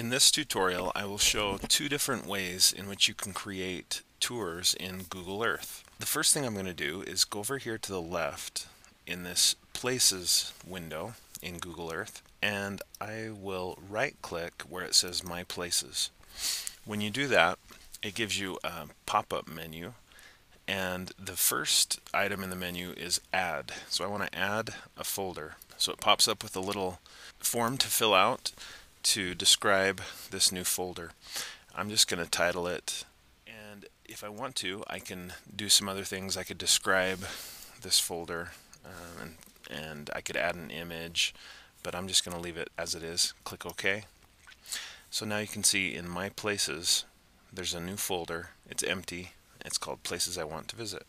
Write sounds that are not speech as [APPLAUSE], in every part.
In this tutorial I will show two different ways in which you can create tours in Google Earth. The first thing I'm going to do is go over here to the left in this Places window in Google Earth and I will right click where it says My Places. When you do that it gives you a pop-up menu and the first item in the menu is add. So I want to add a folder. So it pops up with a little form to fill out to describe this new folder. I'm just going to title it and if I want to I can do some other things. I could describe this folder um, and, and I could add an image but I'm just going to leave it as it is. Click OK. So now you can see in my places there's a new folder. It's empty. It's called Places I Want to Visit.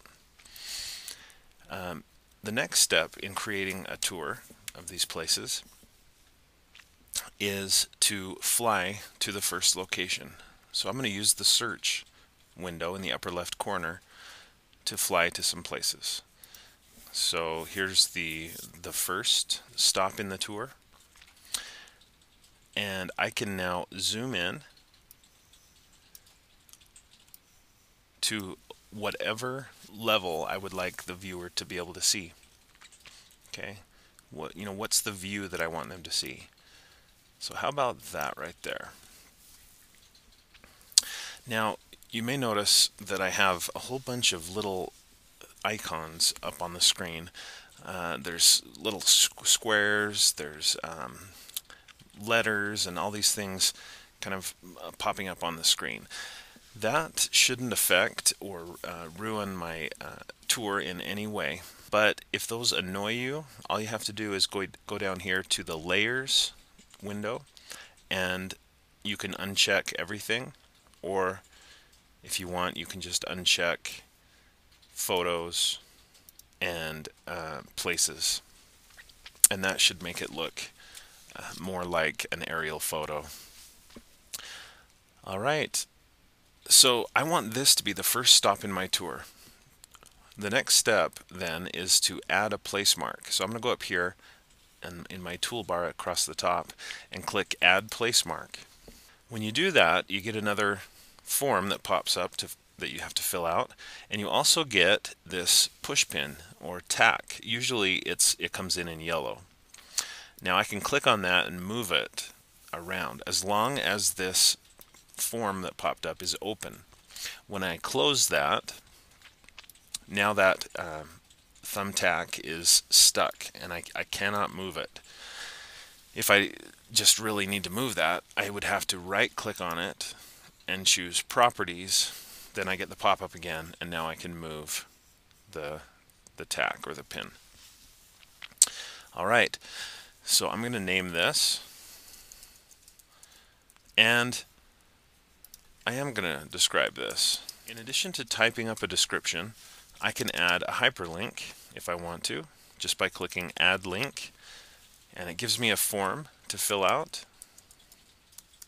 Um, the next step in creating a tour of these places is to fly to the first location. So I'm going to use the search window in the upper left corner to fly to some places. So here's the the first stop in the tour and I can now zoom in to whatever level I would like the viewer to be able to see. Okay, what you know, what's the view that I want them to see? So how about that right there? Now, you may notice that I have a whole bunch of little icons up on the screen. Uh, there's little squares, there's um, letters, and all these things kind of uh, popping up on the screen. That shouldn't affect or uh, ruin my uh, tour in any way. But if those annoy you, all you have to do is go, go down here to the Layers window and you can uncheck everything or if you want you can just uncheck photos and uh, places. And that should make it look uh, more like an aerial photo. Alright so I want this to be the first stop in my tour. The next step then is to add a place mark. So I'm going to go up here and in my toolbar across the top and click add place mark. When you do that you get another form that pops up to, that you have to fill out and you also get this push pin or tack. Usually it's it comes in in yellow. Now I can click on that and move it around as long as this form that popped up is open. When I close that now that um, thumbtack is stuck and I, I cannot move it. If I just really need to move that, I would have to right click on it and choose properties. Then I get the pop-up again and now I can move the, the tack or the pin. Alright, so I'm going to name this and I am going to describe this. In addition to typing up a description, I can add a hyperlink if I want to just by clicking add link and it gives me a form to fill out.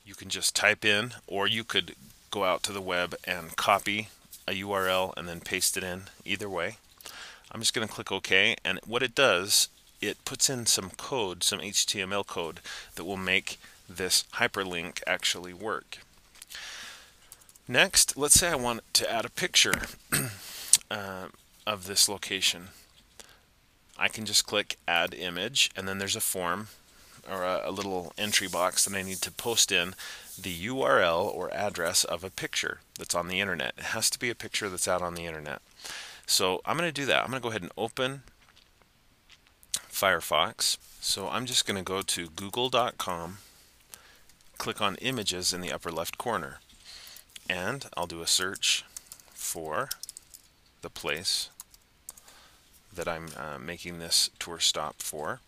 You can just type in or you could go out to the web and copy a URL and then paste it in either way. I'm just going to click OK and what it does it puts in some code, some HTML code that will make this hyperlink actually work. Next, let's say I want to add a picture. [CLEARS THROAT] uh, of this location. I can just click add image and then there's a form or a, a, little entry box that I need to post in the URL or address of a picture that's on the internet. It has to be a picture that's out on the internet. So I'm going to do that. I'm going to go ahead and open Firefox. So I'm just going to go to google.com, click on images in the upper left corner, and I'll do a search for the place that I'm uh, making this tour stop for.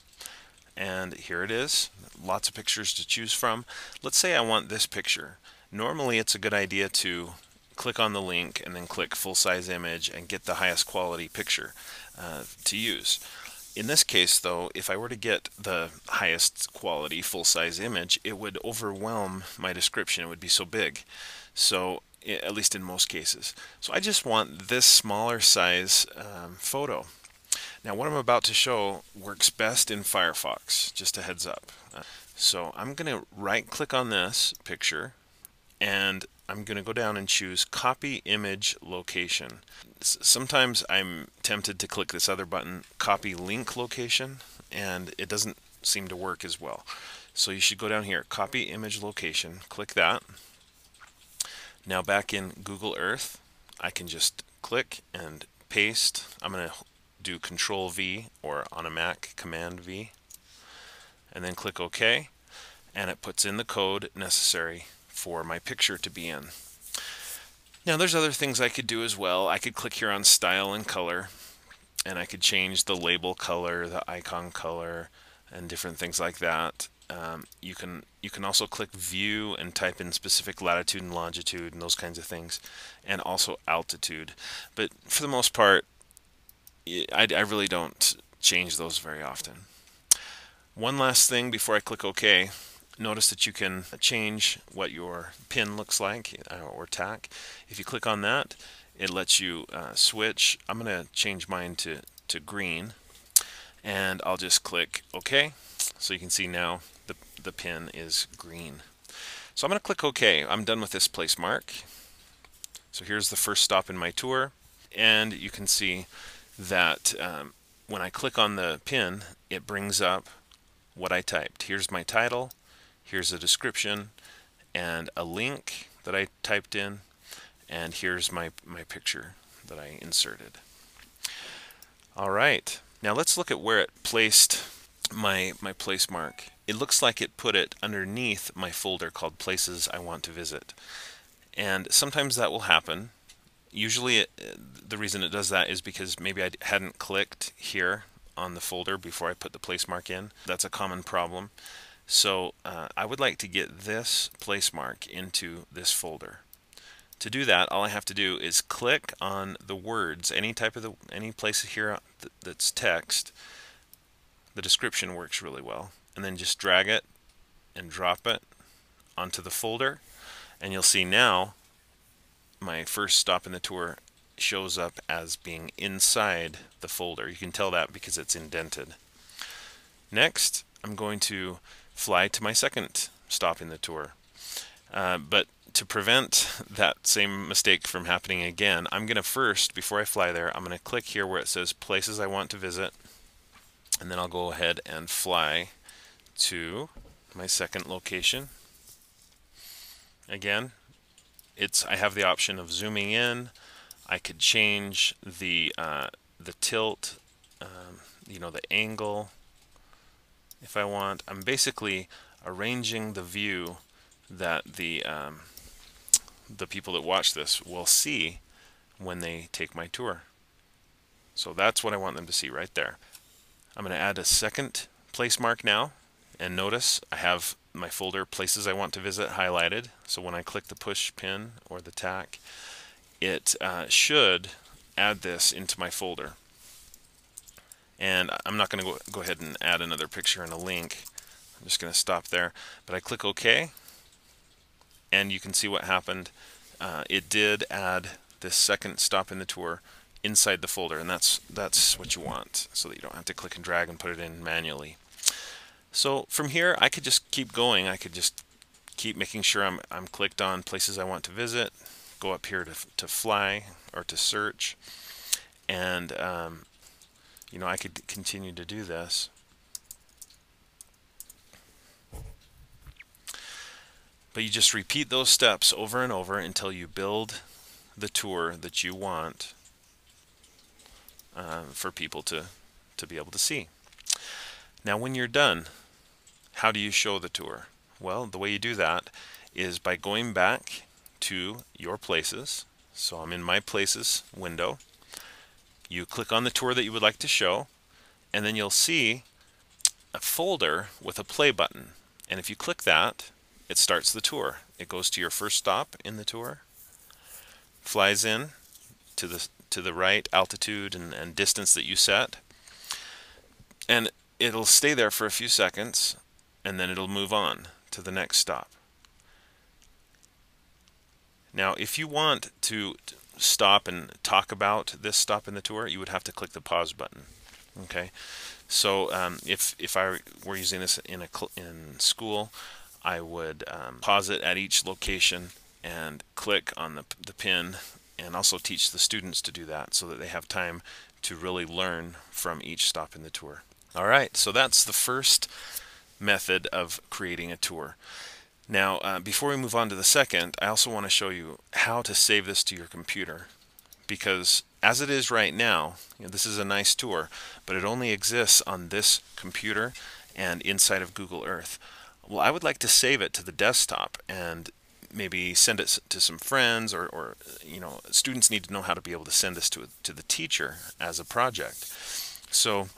And here it is, lots of pictures to choose from. Let's say I want this picture. Normally it's a good idea to click on the link and then click full size image and get the highest quality picture uh, to use. In this case though, if I were to get the highest quality full size image, it would overwhelm my description, it would be so big. So at least in most cases. So I just want this smaller size um, photo. Now what I'm about to show works best in Firefox, just a heads up. Uh, So I'm going to right click on this picture and I'm going to go down and choose copy image location. Sometimes I'm tempted to click this other button, copy link location, and it doesn't seem to work as well. So you should go down here, copy image location, click that. Now back in Google Earth, I can just click and paste. I'm going to do Control V or on a Mac Command V and then click OK and it puts in the code necessary for my picture to be in. Now there's other things I could do as well. I could click here on style and color and I could change the label color, the icon color, and different things like that. Um, you can you can also click view and type in specific latitude and longitude and those kinds of things and also altitude. But for the most part I, I really don't change those very often. One last thing before I click OK. Notice that you can change what your pin looks like uh, or tack. If you click on that it lets you uh, switch. I'm gonna change mine to to green and I'll just click OK. So you can see now the, pin is green. So I'm going to click OK. I'm done with this place mark. So here's the first stop in my tour and you can see that um, when I click on the pin it brings up what I typed. Here's my title, here's a description and a link that I typed in and here's my, my picture that I inserted. All right, now let's look at where it placed my, my place mark. It looks like it put it underneath my folder called Places I Want to Visit. And sometimes that will happen. Usually it, the reason it does that is because maybe I hadn't clicked here on the folder before I put the place mark in. That's a common problem. So uh, I would like to get this place mark into this folder. To do that, all I have to do is click on the words, any type of the, any place here that's text, the description works really well. And then just drag it and drop it onto the folder. And you'll see now my first stop in the tour shows up as being inside the folder. You can tell that because it's indented. Next, I'm going to fly to my second stop in the tour. Uh, but to prevent that same mistake from happening again, I'm going to first, before I fly there, I'm going to click here where it says places I want to visit and then I'll go ahead and fly to my second location. Again, it's I have the option of zooming in. I could change the uh, the tilt, um, you know, the angle if I want. I'm basically arranging the view that the um, the people that watch this will see when they take my tour. So that's what I want them to see right there. I'm going to add a second place mark now and notice I have my folder places I want to visit highlighted. So when I click the push pin or the tack it uh, should add this into my folder. And I'm not going to go, ahead and add another picture and a link. I'm just going to stop there. But I click OK and you can see what happened. Uh, it did add this second stop in the tour inside the folder and that's that's what you want so that you don't have to click and drag and put it in manually. So from here I could just keep going. I could just keep making sure I'm, I'm clicked on places I want to visit go up here to, to fly or to search and um, you know I could continue to do this. But you just repeat those steps over and over until you build the tour that you want uh, for people to, to be able to see. Now when you're done, how do you show the tour? Well, the way you do that is by going back to your places. So I'm in my places window. You click on the tour that you would like to show, and then you'll see a folder with a play button. And if you click that, it starts the tour. It goes to your first stop in the tour, flies in to the to the right altitude and, and distance that you set. And it'll stay there for a few seconds and then it'll move on to the next stop. Now, if you want to stop and talk about this stop in the tour, you would have to click the pause button. Okay, So um, if, if I were using this in, a in school, I would um, pause it at each location and click on the, the pin and also teach the students to do that so that they have time to really learn from each stop in the tour. All right, so that's the first method of creating a tour. Now, uh, before we move on to the second, I also want to show you how to save this to your computer because as it is right now, you know, this is a nice tour, but it only exists on this computer and inside of Google Earth. Well, I would like to save it to the desktop and maybe send it to some friends or, or you know, students need to know how to be able to send this to, to the teacher as a project. So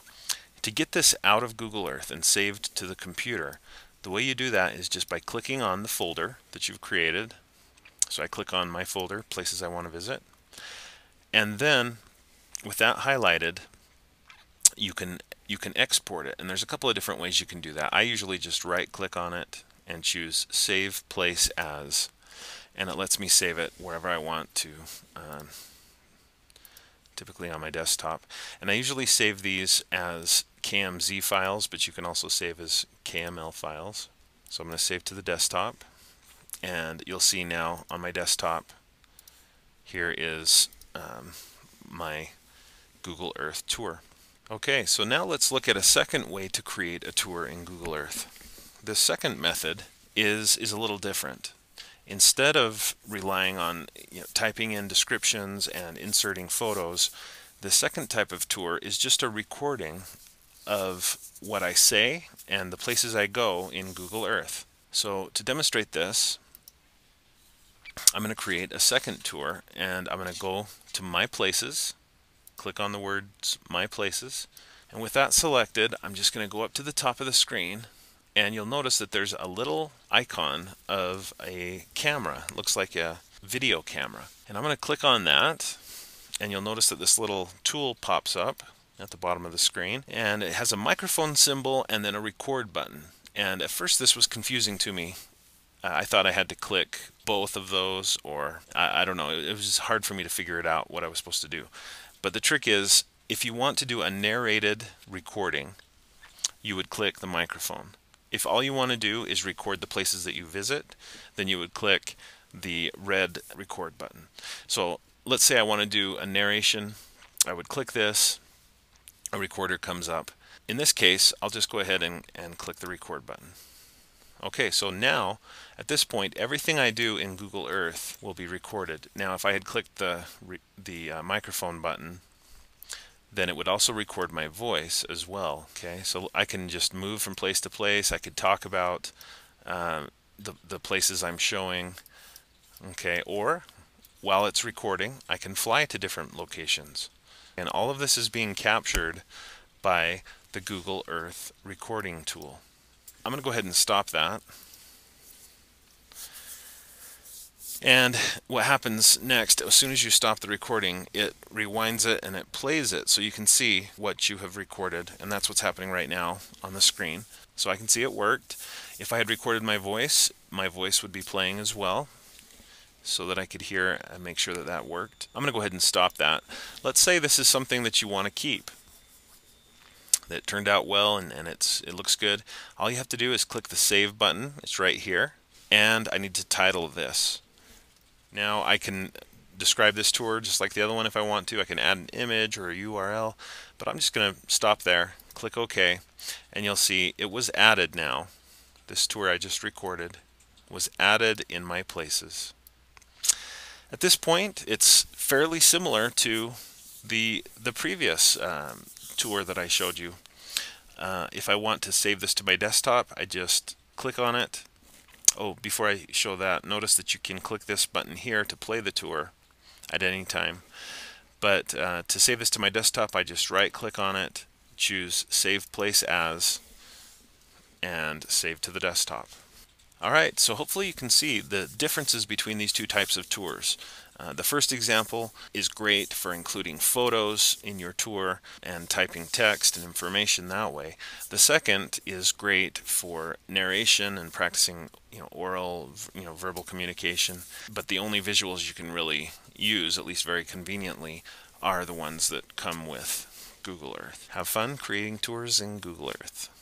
to get this out of Google Earth and saved to the computer, the way you do that is just by clicking on the folder that you've created. So I click on my folder, places I want to visit. And then with that highlighted, you can you can export it. And there's a couple of different ways you can do that. I usually just right click on it and choose Save Place As. And it lets me save it wherever I want to, um, typically on my desktop. And I usually save these as KMZ files, but you can also save as KML files. So I'm going to save to the desktop. And you'll see now on my desktop, here is um, my Google Earth tour. Okay, so now let's look at a second way to create a tour in Google Earth. The second method is, is a little different. Instead of relying on you know, typing in descriptions and inserting photos, the second type of tour is just a recording of what I say and the places I go in Google Earth. So to demonstrate this, I'm going to create a second tour and I'm going to go to My Places, click on the words My Places, and with that selected, I'm just going to go up to the top of the screen and you'll notice that there's a little icon of a camera. It looks like a video camera. And I'm going to click on that and you'll notice that this little tool pops up at the bottom of the screen and it has a microphone symbol and then a record button. And at first this was confusing to me. I thought I had to click both of those or I, I don't know. It was hard for me to figure it out what I was supposed to do. But the trick is if you want to do a narrated recording, you would click the microphone. If all you want to do is record the places that you visit, then you would click the red record button. So let's say I want to do a narration. I would click this, a recorder comes up. In this case, I'll just go ahead and, and click the record button. Okay, so now, at this point, everything I do in Google Earth will be recorded. Now, if I had clicked the, the uh, microphone button, then it would also record my voice as well. Okay, so I can just move from place to place. I could talk about uh, the, the places I'm showing. Okay, or while it's recording, I can fly to different locations. And all of this is being captured by the Google Earth recording tool. I'm going to go ahead and stop that. And what happens next, as soon as you stop the recording, it rewinds it and it plays it so you can see what you have recorded. And that's what's happening right now on the screen. So I can see it worked. If I had recorded my voice, my voice would be playing as well so that I could hear and make sure that that worked. I'm going to go ahead and stop that. Let's say this is something that you want to keep that turned out well and, and it's it looks good. All you have to do is click the save button. It's right here. And I need to title this. Now I can describe this tour just like the other one if I want to. I can add an image or a URL, but I'm just going to stop there, click OK, and you'll see it was added now. This tour I just recorded was added in my places. At this point, it's fairly similar to the, the previous um, tour that I showed you. Uh, if I want to save this to my desktop, I just click on it, oh, before I show that, notice that you can click this button here to play the tour at any time. But uh, to save this to my desktop, I just right click on it, choose Save Place As, and save to the desktop. Alright, so hopefully you can see the differences between these two types of tours. Uh, the first example is great for including photos in your tour and typing text and information that way. The second is great for narration and practicing you know, oral, you know, verbal communication. But the only visuals you can really use, at least very conveniently, are the ones that come with Google Earth. Have fun creating tours in Google Earth.